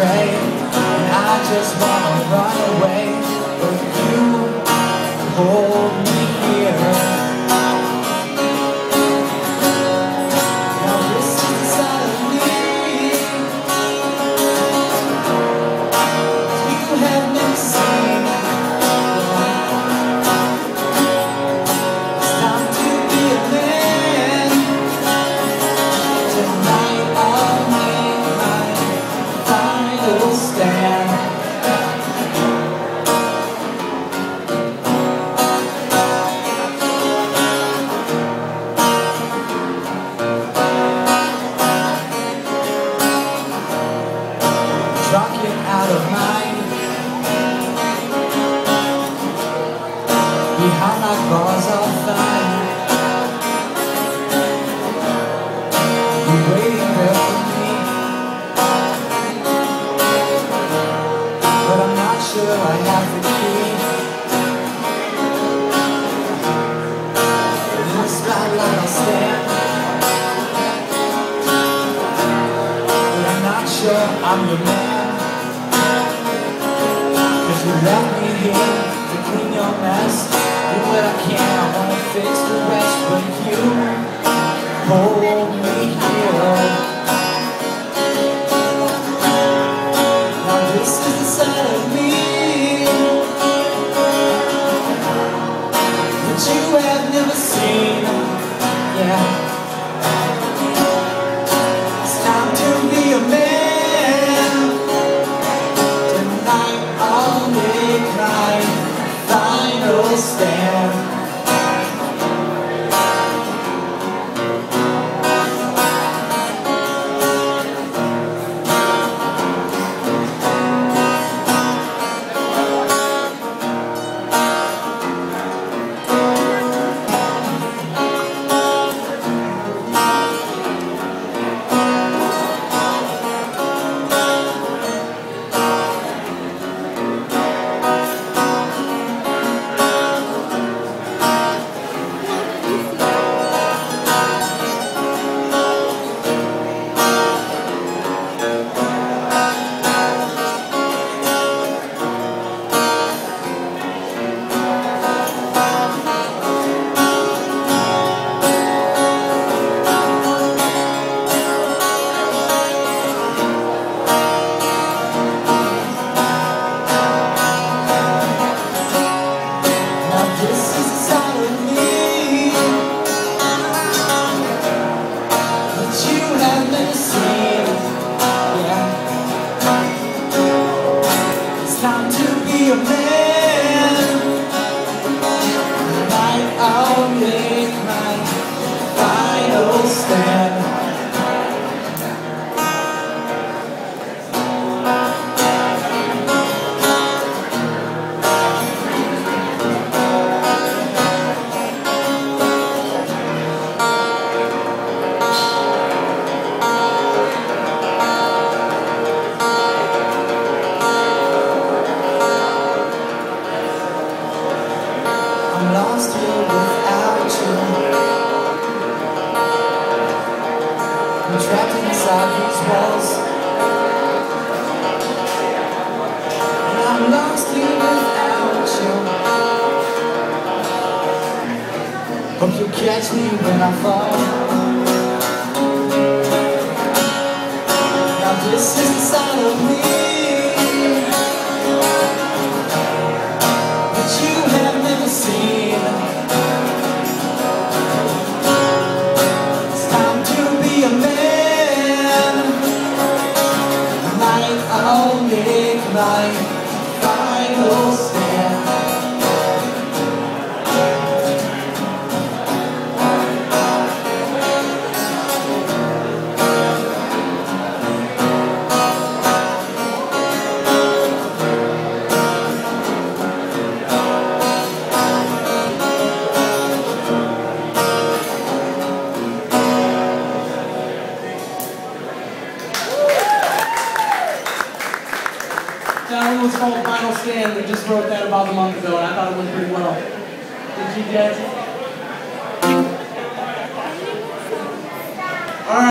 And I just wanna run away. I'm your man. Cause you left me here to clean your mess. Do what I can, I wanna fix the rest But you. Hold me here. Now this is the side of me. That you have never seen. Yeah final stand I'm trapped inside these walls. And I'm lost without you. Hope you'll catch me when I fall. Now this is the of me. That one was called Final Stand. We just wrote that about a month ago, and I thought it went pretty well. Did you, Jazzy?